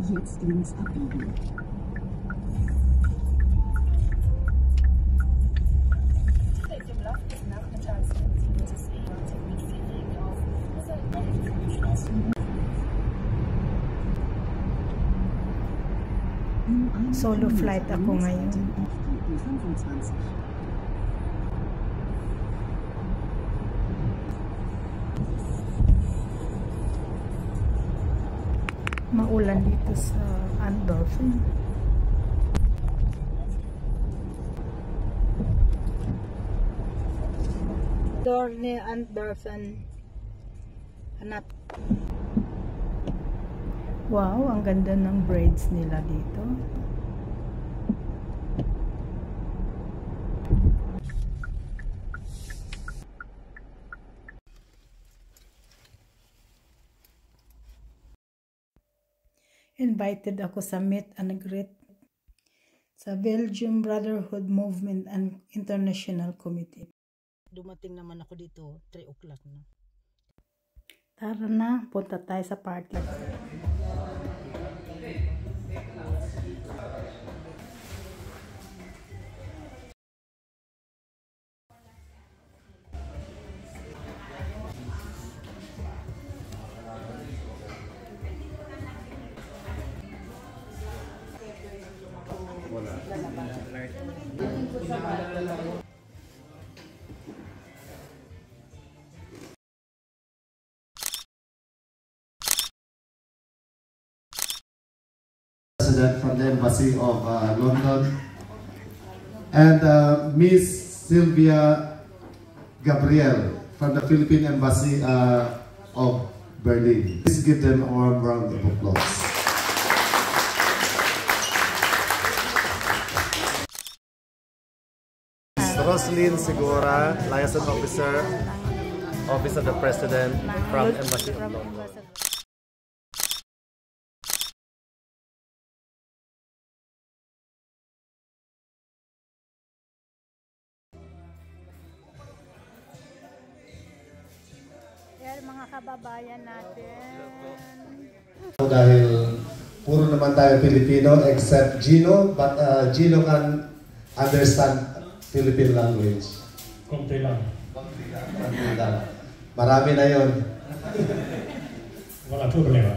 Abgeschlossen. In einer Solo flight ako ngayon. nächsten auf Route 25. Maulan dito sa Andorfen. Door ni Andorfen. Hanap. Wow, ang ganda ng braids nila dito. Invited ako sa meet and greet sa Belgium Brotherhood Movement and International Committee. Dumating naman ako dito, 3 o'clock na. Tara na, punta tayo sa party. President from the Embassy of uh, London, and uh, Miss Sylvia Gabriel from the Philippine Embassy uh, of Berlin. Please give them a warm round of applause. Roslyn Segura, Liaison Officer, Office of the President from Embassy of London. Kababayan natin. Dahil puro naman tayo Pilipino except Gino, but uh, Gino can understand Philippine language. Konti lang. Konti lang. Marami na yon. Wala problema.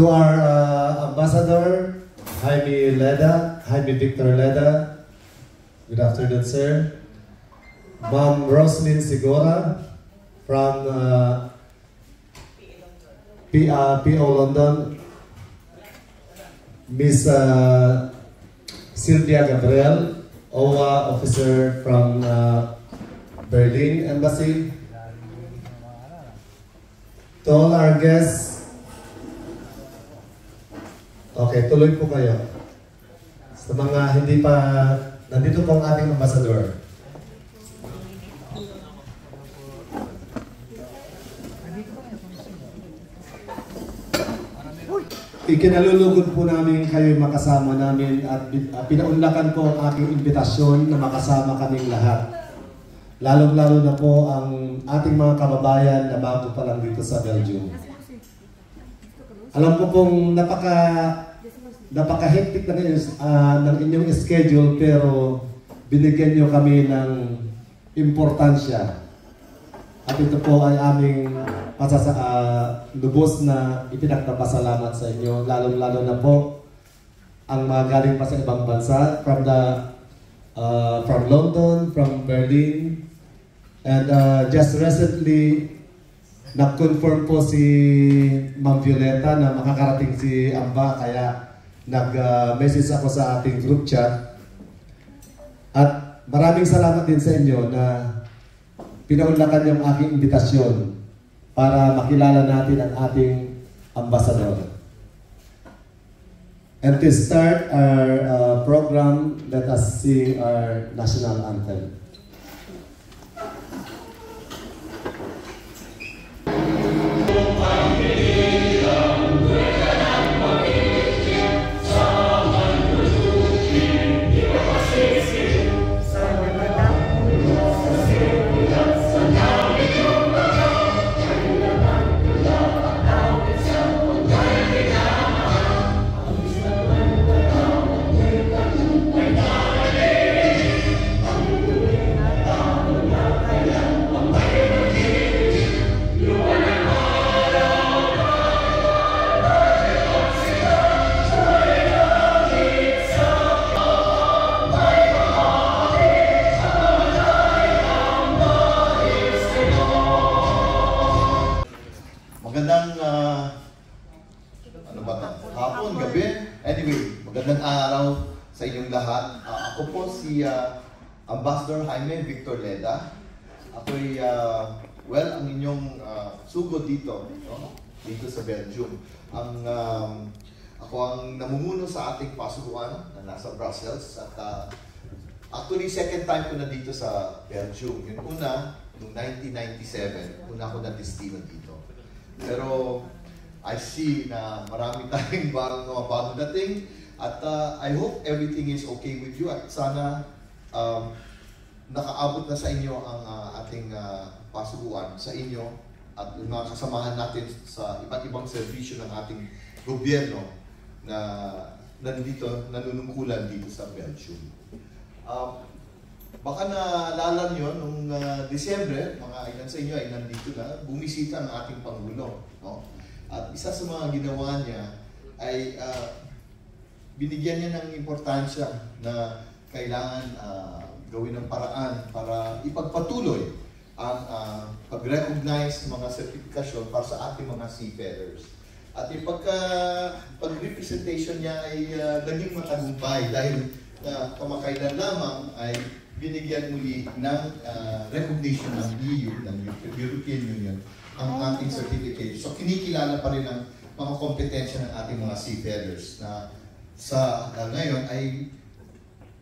To our uh, ambassador, Jaime Leda, Jaime Victor Leda. Good afternoon, sir. Ma'am Roslyn Sigora from uh, P, uh, PO London. Miss uh, Sylvia Gabriel, OWA officer from uh, Berlin Embassy. To all our guests, Okay, tuloy po kayo. Sa mga hindi pa, nandito po ang ating ambassador. Ikinalulugod po namin kayo makasama namin at uh, pinaunlakan po ang aking imbitasyon na makasama kaming lahat. Lalong-lalo na po ang ating mga kababayan na bago pa lang dito sa Belgium. Alam ko pong napaka napaka-hectic na ngayon ah, ng inyong schedule pero binigyan nyo kami ng importansya. At ito po ay aming masasa, ah, lubos na ipinagpapasalamat sa inyo. Lalong-lalo na po ang mga galing pa sa ibang bansa from the uh, from London, from Berlin, and uh, just recently nag-confirm po si Ma'am Violeta na makakarating si Amba kaya nag-message ako sa ating group chat. At maraming salamat din sa inyo na pinaunlakan yung aking imbitasyon para makilala natin ang ating ambassador. And to start our uh, program, let us sing our national anthem. Brussels at ah, actually second time ko na dito sa Belgium. Yung una, noong 1997, una ako na destino dito. Pero I see na marami tayong bagong mga bagong dating at uh, I hope everything is okay with you at sana um, nakaabot na sa inyo ang uh, ating uh, pasubuan sa inyo at yung mga kasamahan natin sa iba't ibang serbisyo ng ating gobyerno na nandito, nanunungkulan dito sa Belgium. Um, baka naalala nyo, nung uh, Disyembre, mga ilan sa inyo ay nandito na, bumisita ang ating Pangulo. No? At isa sa mga ginawa niya ay uh, binigyan niya ng importansya na kailangan uh, gawin ng paraan para ipagpatuloy ang uh, pag-recognize mga sertifikasyon para sa ating mga seafarers. At yung pagka, pag-representation niya ay uh, naging matagumpay dahil uh, kamakailan lamang ay binigyan muli ng uh, recognition ng EU, ng European Union, ang ating certificate. So kinikilala pa rin ang mga kompetensya ng ating mga seafarers na sa uh, ngayon ay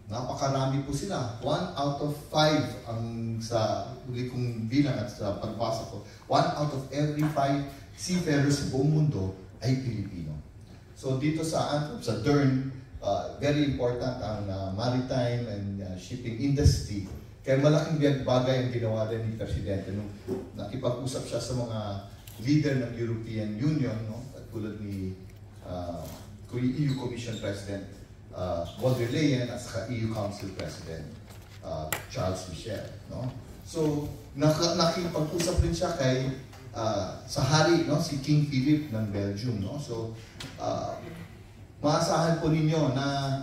napakarami po sila. One out of five ang sa huli kong bilang at sa pagbasa ko. One out of every five seafarers sa buong mundo ay Pilipino. So dito sa Antwerp, sa Dern, uh, very important ang uh, maritime and uh, shipping industry. Kaya malaking bagay ang ginawa rin ni Presidente nung nakipag-usap siya sa mga leader ng European Union, no? at tulad ni uh, EU Commission President uh, von der Leyen at saka EU Council President uh, Charles Michel. No? So, nak nakipag-usap rin siya kay uh, sa hari, no? si King Philip ng Belgium. No? So, uh, maasahan po ninyo na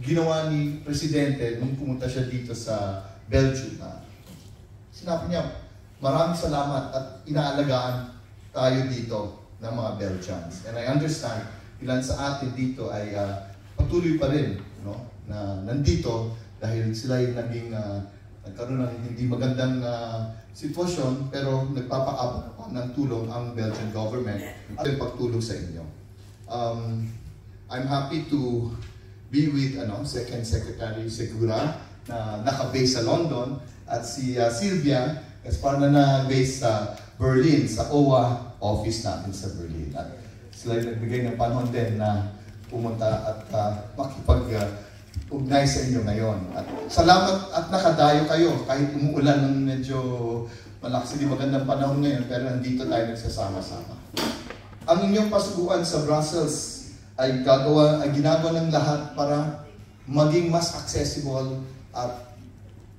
ginawa ni Presidente nung pumunta siya dito sa Belgium na sinabi niya, maraming salamat at inaalagaan tayo dito ng mga Belgians. And I understand, ilan sa atin dito ay uh, patuloy pa rin no, na nandito dahil sila yung naging uh, nagkaroon ng hindi magandang uh, sitwasyon pero nagpapaabot ng tulong ang Belgian government at yung pagtulong sa inyo. Um, I'm happy to be with ano, Second Secretary Segura na naka-base sa London at si uh, Sylvia as para na na-base sa Berlin, sa OWA office natin sa Berlin. At sila nagbigay ng panahon din na pumunta at uh, makipag-ugnay uh, sa inyo ngayon. At salamat at nakadayo kayo kahit umuulan ng medyo malakas hindi magandang panahon ngayon pero nandito tayo nagsasama-sama. Ang inyong pasubuan sa Brussels ay gagawa, ay ginagawa ng lahat para maging mas accessible at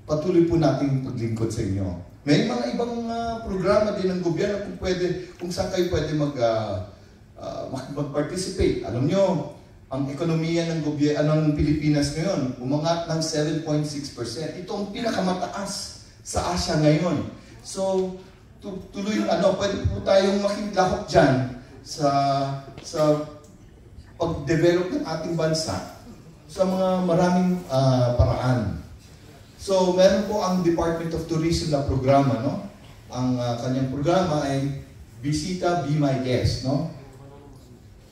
patuloy po nating paglingkod sa inyo. May mga ibang uh, programa din ng gobyerno kung pwede, kung saan kayo pwede mag, uh, uh, mag-participate. Alam nyo, ang ekonomiya ng gobyerno ng Pilipinas ngayon, umangat ng 7.6%. Ito ang pinakamataas sa Asia ngayon. So, tuloy, ano, pwede po tayong makilahok dyan sa, sa pag-develop ng ating bansa sa mga maraming uh, paraan. So, meron po ang Department of Tourism na programa, no? Ang uh, kanyang programa ay Bisita Be My Guest, no?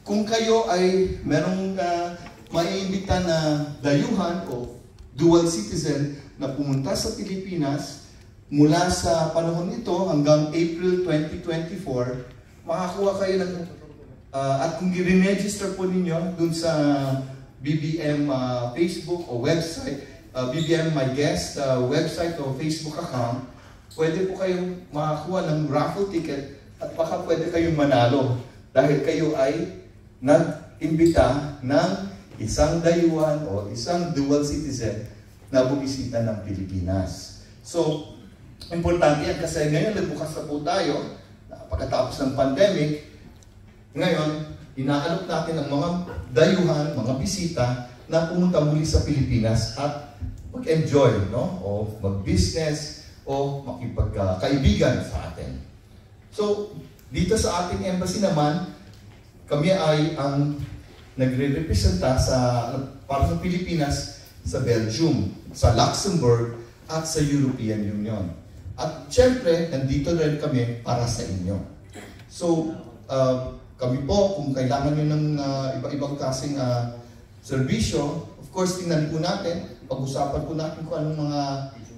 Kung kayo ay merong uh, maiimbita na dayuhan o dual citizen na pumunta sa Pilipinas mula sa panahon nito hanggang April 2024, makakuha kayo ng Uh, at kung i-register po ninyo dun sa BBM uh, Facebook o website, uh, BBM My Guest uh, website o Facebook account, pwede po kayong makakuha ng raffle ticket at baka pwede kayong manalo dahil kayo ay nag-imbita ng isang dayuhan o isang dual citizen na bumisita ng Pilipinas. So, importante yan kasi ngayon bukas na po tayo, pagkatapos ng pandemic, ngayon, inaalok natin ang mga dayuhan, mga bisita na pumunta muli sa Pilipinas at mag-enjoy, no? O mag-business o makipagkaibigan sa atin. So, dito sa ating embassy naman, kami ay ang nagre-representa sa, para sa Pilipinas sa Belgium, sa Luxembourg, at sa European Union. At syempre, nandito rin kami para sa inyo. So, uh, kami po, kung kailangan nyo ng uh, iba-ibang klaseng uh, serbisyo, of course, tingnan po natin, pag-usapan po natin kung anong mga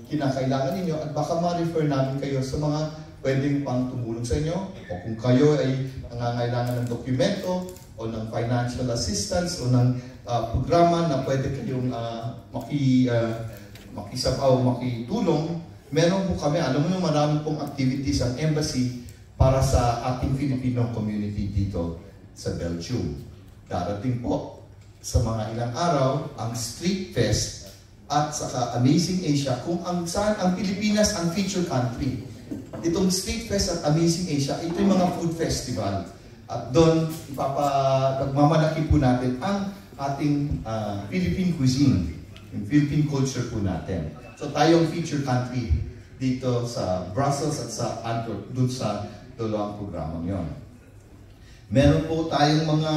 kinakailangan ninyo at baka ma-refer namin kayo sa mga pwedeng pang tumulong sa inyo o kung kayo ay nangangailangan ng dokumento o ng financial assistance o ng uh, programa na pwede kayong uh, maki, uh, makisapaw, makitulong, meron po kami, alam mo nyo, marami pong activities ang embassy para sa ating Filipino community dito sa Belgium. Darating po sa mga ilang araw ang Street Fest at saka Amazing Asia kung ang saan ang Pilipinas ang feature country. Itong Street Fest at Amazing Asia, ito yung mga food festival. At doon, ipapagmamalaki po natin ang ating uh, Philippine cuisine, yung Philippine culture po natin. So tayong feature country dito sa Brussels at sa Antwerp, doon sa dalawang programa yon. Meron po tayong mga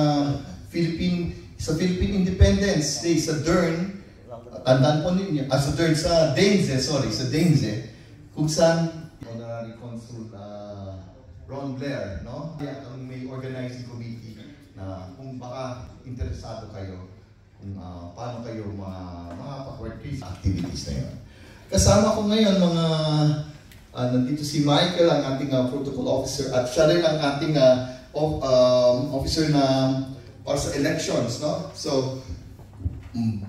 Philippine, sa Philippine Independence Day, sa DERN, tandaan po ninyo, ah, sa DERN, sa Denze, sorry, sa Denze, kung saan Ron Blair, no? Ang may organizing committee na kung baka interesado kayo kung uh, paano kayo mga pa-workplace activities na yun. Kasama ko ngayon mga uh, nandito si Michael, ang ating uh, protocol officer at siya rin ang ating uh, of, um, officer na para sa elections, no? So,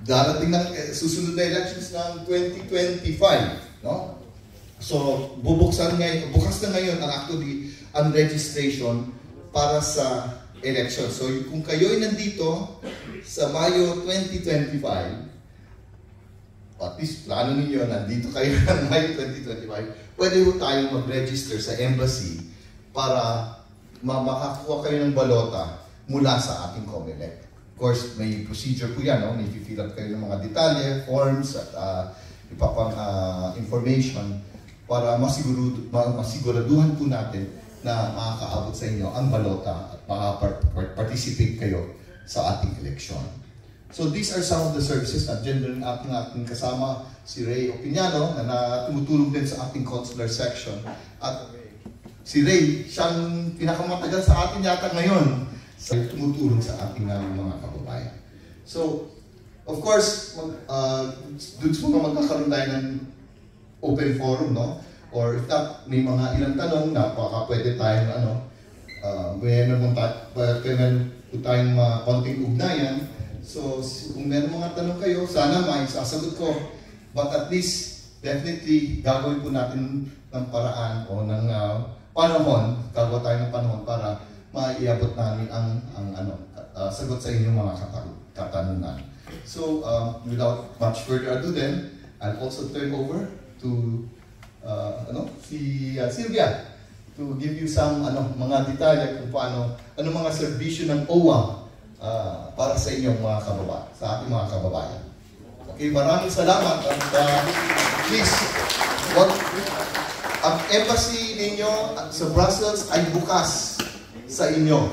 darating na eh, susunod na elections ng 2025, no? So, bubuksan ngayon, bukas na ngayon ang actually ang registration para sa election. So, kung kayo ay nandito sa Mayo 2025, at least plano ninyo, nandito kayo ng Mayo 2025, pwede po tayong mag-register sa embassy para makakuha kayo ng balota mula sa ating COMELEC. Of course, may procedure po yan, no? may fill up kayo ng mga detalye, forms, at uh, ipapang uh, information para masigurado, masiguraduhan po natin na makakaabot sa inyo ang balota at makaka-participate kayo sa ating eleksyon. So these are some of the services na rin ating, ating kasama si Ray Opiniano na, na tumutulong din sa ating consular section. At si Ray, siyang pinakamatagal sa atin yata ngayon sa tumutulong sa ating uh, mga kababayan. So, of course, mag, uh, dun sa mga magkakaroon tayo ng open forum, no? Or if not, may mga ilang tanong na baka pwede tayong ano, uh, may naman tayo, pwede tayong mga konting ugnayan. So, kung meron mga tanong kayo, sana may sasagot ko. But at least, definitely, gagawin po natin ng paraan o ng uh, panahon, gagawa tayo ng panahon para maiabot namin ang, ang ano, uh, sagot sa inyong mga katanungan. So, um, without much further ado then, I'll also turn over to uh, ano, si uh, Sylvia to give you some ano, mga detalye kung paano, ano mga serbisyo ng OWA uh, para sa inyong mga kababayan, sa ating mga kababayan. Okay, maraming salamat. And, uh, please, what, ang embassy ninyo sa Brussels ay bukas sa inyo.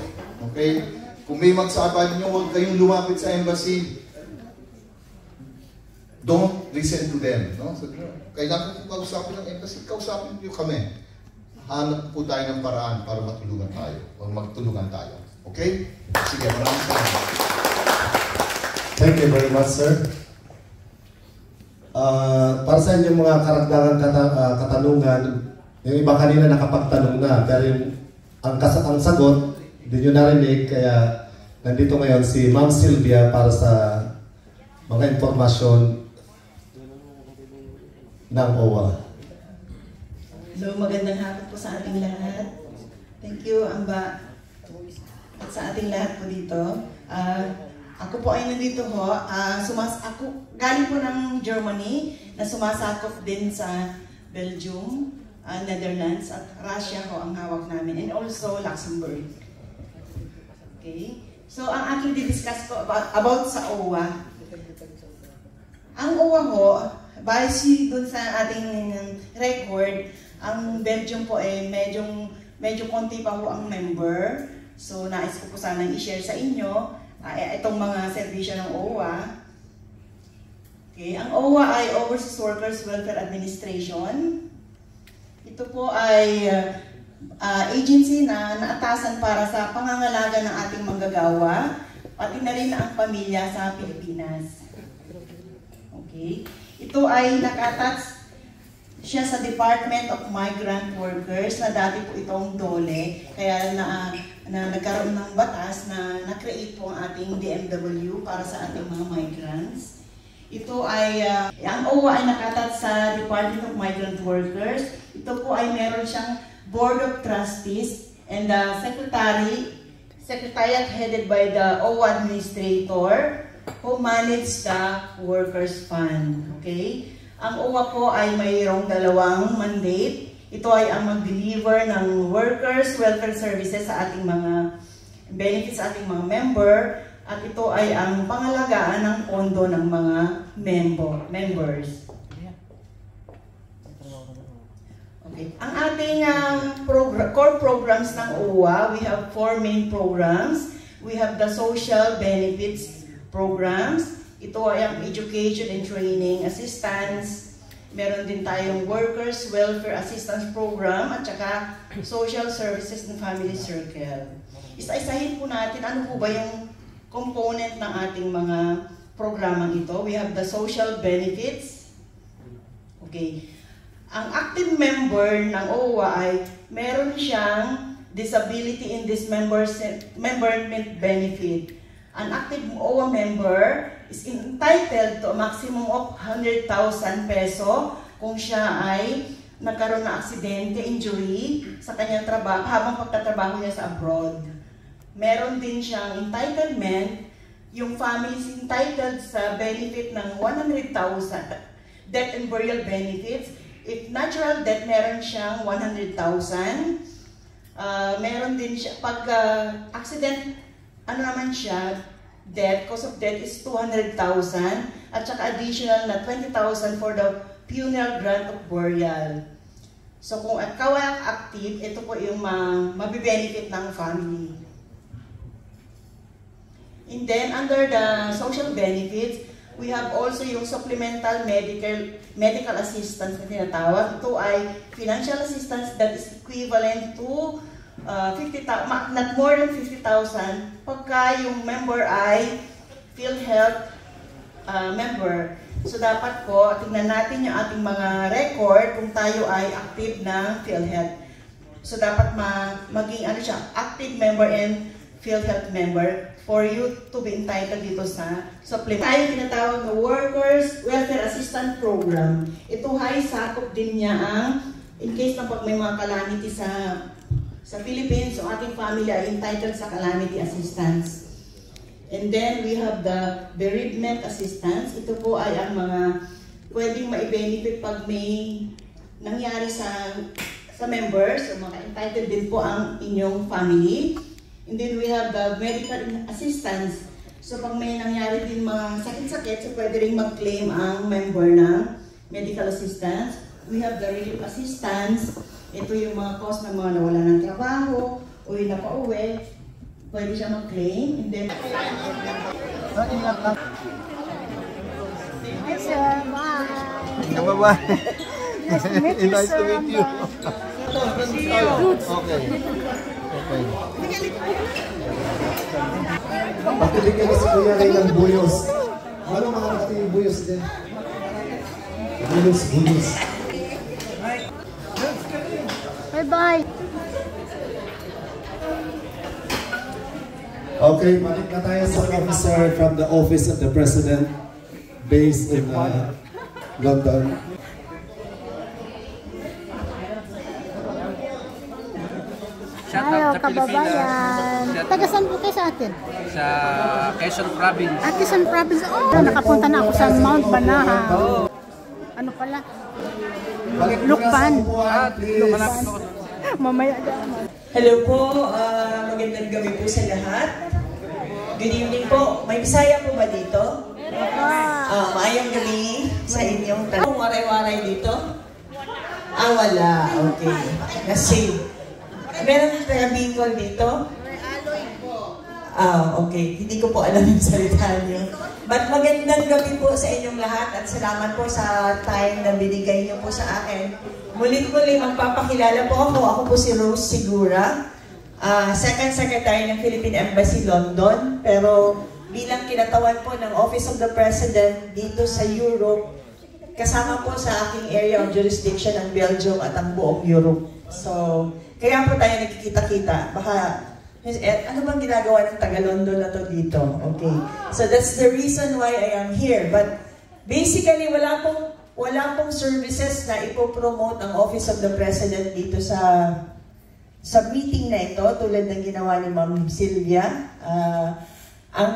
Okay? Kung may magsabi ninyo, huwag kayong lumapit sa embassy. Don't listen to them. No? So, kailangan kung kausapin ng embassy, kausapin niyo kami. Hanap po tayo ng paraan para matulungan tayo o magtulungan tayo. Okay? Sige, maraming salamat. Thank you very much, sir. Uh, para sa inyong mga karagdagang kata, uh, katanungan, yung iba kanina nakapagtanong na, pero yung, ang, kas ang sagot, hindi nyo narinig, kaya nandito ngayon si Ma'am Sylvia para sa mga informasyon ng OWA. Hello, magandang hapon po sa ating lahat. Thank you, Amba. At sa ating lahat po dito. Uh, ako po ay nandito ho. Uh, sumas ako, galing po ng Germany na sumasakop din sa Belgium, uh, Netherlands at Russia ho ang hawak namin and also Luxembourg. Okay? So, ang aking di-discuss po about, about sa OWA. Ang OWA ho, base dun sa ating record, ang Belgium po ay eh, medyo, medyo konti pa ho ang member. So, nais ko po sana i-share sa inyo ah, itong mga serbisyo ng OWA. Okay, ang OWA ay Overseas Workers Welfare Administration. Ito po ay uh, uh, agency na naatasan para sa pangangalaga ng ating manggagawa, pati na rin ang pamilya sa Pilipinas. Okay? Ito ay nakatats siya sa Department of Migrant Workers na dati po itong DOLE, kaya na, na nagkaroon ng batas na na-create po ang ating DMW para sa ating mga migrants. Ito ay, uh, ang OWA ay nakatat sa Department of Migrant Workers. Ito po ay meron siyang Board of Trustees and the Secretary, Secretariat headed by the OWA Administrator who manage the Workers Fund. Okay? Ang OWA po ay mayroong dalawang mandate. Ito ay ang mag-deliver ng workers welfare services sa ating mga benefits ating mga member at ito ay ang pangalagaan ng pondo ng mga member, members. Okay. Ang ating uh, progr core programs ng OWA, we have four main programs. We have the social benefits programs. Ito ay ang education and training assistance. Meron din tayong workers welfare assistance program at saka social services and family circle. Isa-isahin po natin ano po ba yung component ng ating mga programang ito. We have the social benefits. Okay. Ang active member ng OWA ay meron siyang disability in this memberment benefit. An active OWA member is entitled to a maximum of 100,000 peso kung siya ay nagkaroon ng aksidente, injury sa kanyang trabaho habang pagtatrabaho niya sa abroad. Meron din siyang entitlement, yung family is entitled sa benefit ng 100,000 death and burial benefits. If natural death, meron siyang 100,000. Uh, meron din siya, pag uh, accident, ano naman siya, death, cost of death is 200,000 at saka additional na 20,000 for the funeral grant of burial. So kung ikaw ay active, ito po yung ma mabibenefit ng family. And then under the social benefits, we have also yung supplemental medical medical assistance na tinatawag. Ito ay financial assistance that is equivalent to uh, 50, not more than 50,000 pagka yung member ay PhilHealth uh, member. So dapat po, tingnan natin yung ating mga record kung tayo ay active ng PhilHealth. So dapat ma maging ano siya, active member and PhilHealth member for you to be entitled dito sa supplement. Tayo tinatawag na Workers Welfare Assistance Program. Ito ay sakop din niya ang in case na pag may mga calamity sa sa Philippines, so ating family ay entitled sa calamity assistance. And then we have the bereavement assistance. Ito po ay ang mga pwedeng ma-benefit pag may nangyari sa sa members, so mga entitled din po ang inyong family. And then we have the medical assistance. So pag may nangyari din mga sakit-sakit, so pwede rin mag-claim ang member ng medical assistance. We have the relief assistance. Ito yung mga cost ng mga nawala ng trabaho o yung napauwi. Pwede siya mag-claim. And then... Hi, sir. Bye. Bye-bye. Nice to meet you, nice sir. to meet you. Okay. Okay. Pagbigyan si Kuya Ray ng buyos. Ano mga yung buyos din? Buyos, buyos. Bye-bye. Okay, balik na tayo sa officer from the Office of the President based in uh, London. Pilipinas. kababayan. Taga saan po kayo sa atin? sa Quezon Province. At Quezon Province. Oh, nakapunta na ako sa Mount Banahaw. Ano pala? Lukban. Mamaya dyan. Hello po, ah, magandang gabi po sa lahat. Good evening po. May Bisaya po ba dito? Ah, maayong gabi sa inyong tanong. Waray-waray dito? Ah, wala. Okay. Kasi, meron taga Bicol dito? Ah, okay. Hindi ko po alam yung salita niyo. But magandang gabi po sa inyong lahat at salamat po sa time na binigay niyo po sa akin. Muling-muli magpapakilala po ako. Ako po si Rose Sigura, ah, Second Secretary ng Philippine Embassy London. Pero bilang kinatawan po ng Office of the President dito sa Europe, kasama po sa aking area of jurisdiction ang Belgium at ang buong Europe. So, kaya po tayo nagkikita-kita. Baka eh, ano bang ginagawa ng taga-London na to dito? Okay. So that's the reason why I am here. But basically, wala pong, wala pong services na ipopromote ang Office of the President dito sa sa meeting na ito, tulad ng ginawa ni Ma'am Sylvia. Ah, ang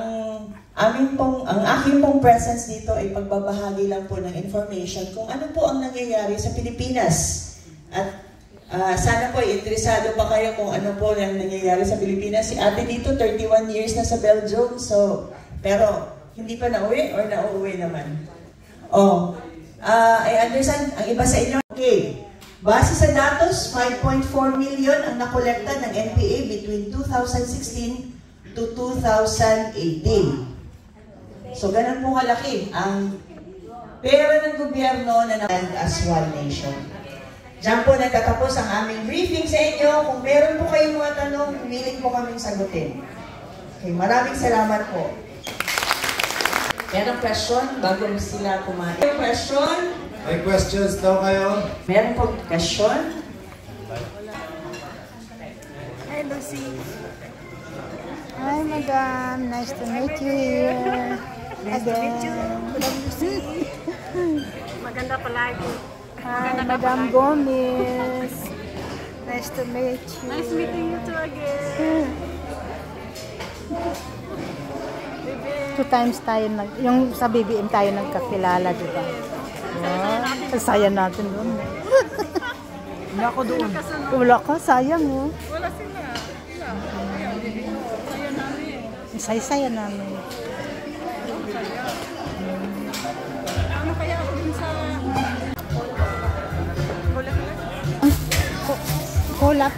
aming pong, ang aking pong presence dito ay pagbabahagi lang po ng information kung ano po ang nangyayari sa Pilipinas. At Ah, sana po, interesado pa kayo kung ano po ang nangyayari sa Pilipinas. Si ate dito, 31 years na sa Belgium. So, pero hindi pa nauwi or nauuwi naman? Oh, ah, I understand, ang iba sa inyo, okay. Base sa datos, 5.4 million ang nakolekta ng NPA between 2016 to 2018. So, ganun po kalaki ang pera ng gobyerno na- as one nation. Diyan po nagtatapos ang aming briefing sa inyo. Kung meron po kayong mga tanong, humiling po kaming sagutin. Okay, maraming salamat po. Meron question bago sila kumain. May question? May questions daw kayo? Meron po question? Hi, Lucy. Hi, madam. Nice to meet you here. Nice to meet you. Maganda palagi. Hi, Madam Gomez. Nice to meet you. Nice meeting you too again. Two times tayo nag, yung sa BBM tayo nagkakilala, di ba? Wow. Ang saya natin doon. Hindi ako doon. Wala ka, sayang oh. Wala sila. Wala. Kaya namin. Ang saya-saya namin. Kulap.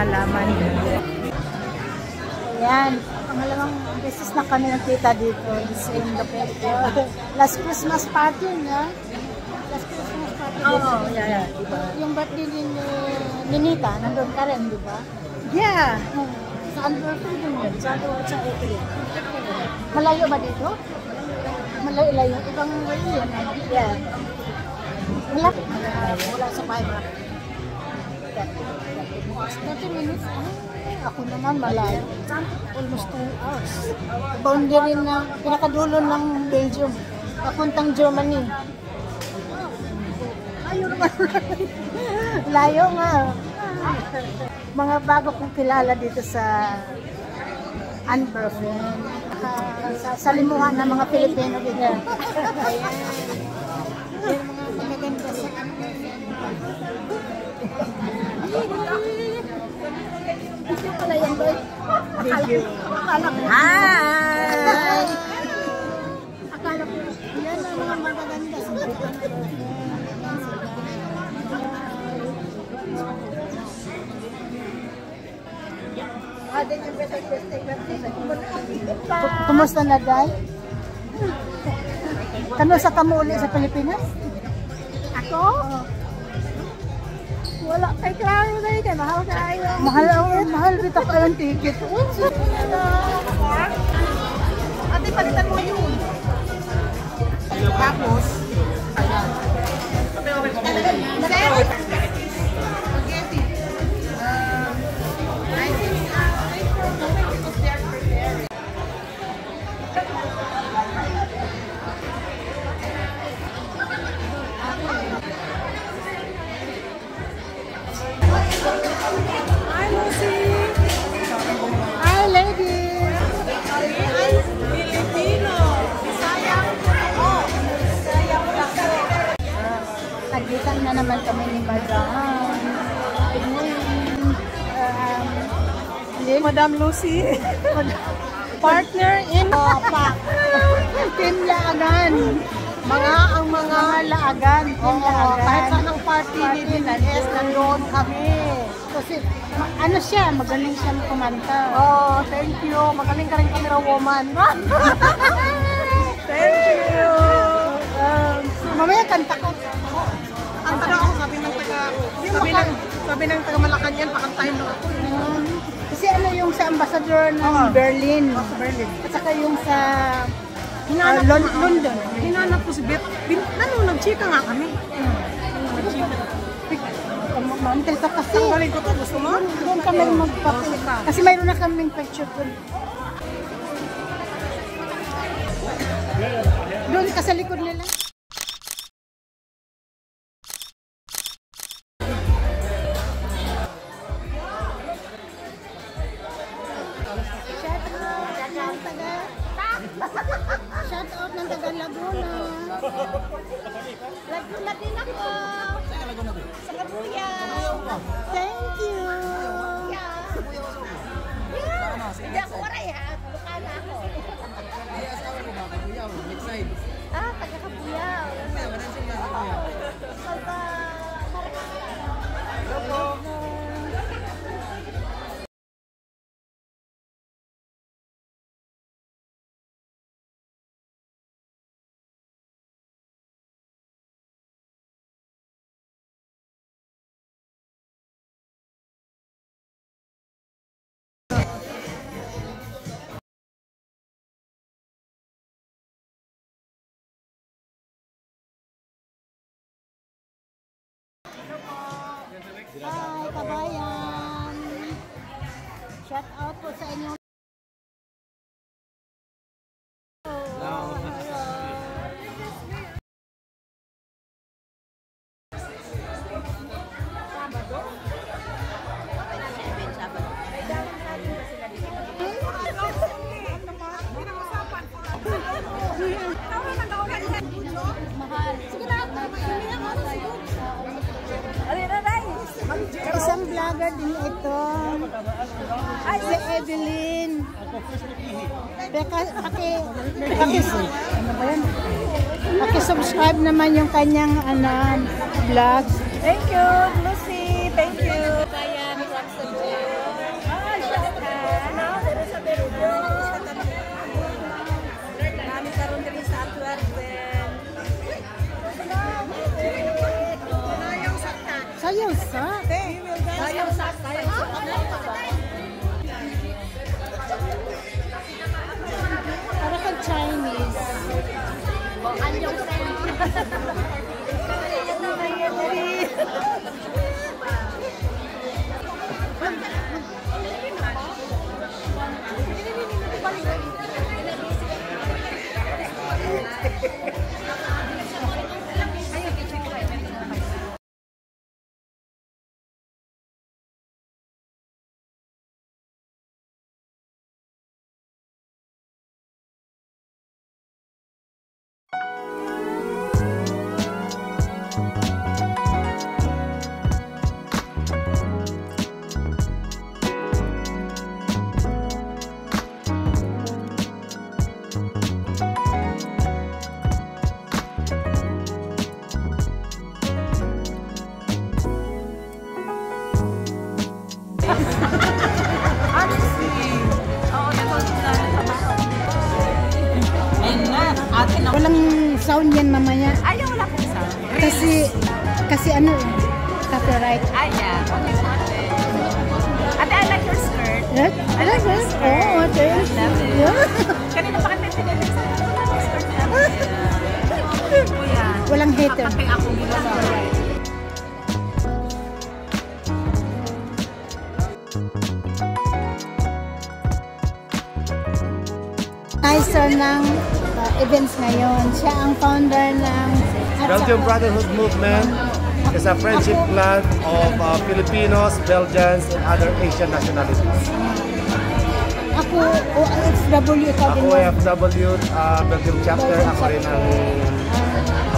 Halaman. Ayan. Pangalawang beses na kami nakita dito. The same the Last Christmas party na. Last Christmas party. Oo, oh, yeah, yeah. Diba? Yung birthday ni ni Nita, nandun ka rin, di ba? Yeah. Saan birthday din yun? Sa, sa April. Malayo ba dito? Malayo-layo. Ibang yun. Yeah. Wala. Wala sa fiber. 30 minutes. Ah, ako naman malayo. Almost 2 hours. Boundary na pinakadulo ng Belgium. Papuntang Germany. Layo naman. Layo nga. Mga bago kong kilala dito sa Antwerpen. Uh, sa salimuhan ng mga Pilipino dito. Ayan. Yung mga magaganda sa Antwerpen. Video pala yan! Kumusta na, Day? Kano sa kamo uli sa Pilipinas? Ako? Wala. Kay klaro na yun. Mahal kayo. Mahal ako, mahal bita ko yung ticket. Ate, palitan mo yun. Tapos. Sir, naman kami ni Madam. Good morning. Um, Madam Lucy. partner in Opa. Team Laagan. Mga ang mga Laagan. Laagan. Kahit saan ang party ni Dinan S na nanonood kami. Kasi, ano siya, magaling siya kumanta. Oh, thank you. Magaling ka rin camera woman. thank you. Um, mamaya kanta ko. Sabi ng, sabi ng taga Malacanang, pakantahin mo ako. Um, kasi ano yung sa ambassador ng Berlin. Sa Berlin. At saka yung sa Hinanap ah, Lon- ko, London. Hinanap ko si Beth. Bin, ano, nag-chika nga kami. Nag-chika. Mantel ka kasi. Tanggalin ko to, gusto mo? Doon kami magpapil. Kasi mayroon na kaming picture doon. Doon ka sa likod nila. Shout out po kanyang ano, vlog. Thank you, Lucy. Thank you. Nami karon diri sa Atwerden. Sayaw sa. Ayaw sa ayaw sa. Para kang Chinese. 안녕 at Brotherhood Movement is a friendship club of uh, Filipinos, Belgians, and other Asian nationalities. Ako, OFW ikaw din. Ako yan. FW uh, Belgium chapter. Ako rin ang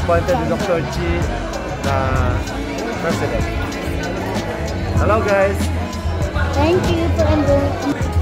appointed ni Dr. Chi na president. Hello guys! Thank you for endorsing.